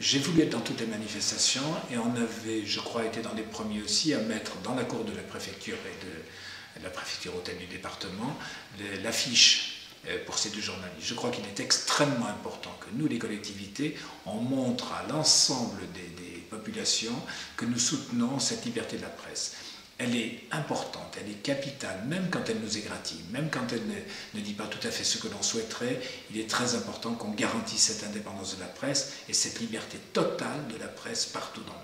J'ai voulu être dans toutes les manifestations et on avait, je crois, été dans les premiers aussi à mettre dans la cour de la préfecture et de la préfecture hôtel du département l'affiche euh, pour ces deux journalistes. Je crois qu'il est extrêmement important que nous, les collectivités, on montre à l'ensemble des, des populations que nous soutenons cette liberté de la presse elle est importante, elle est capitale, même quand elle nous égratigne, même quand elle ne, dit pas tout à fait ce que l'on souhaiterait, il est très important qu'on garantisse cette indépendance de la presse et cette liberté totale de la presse partout dans le monde.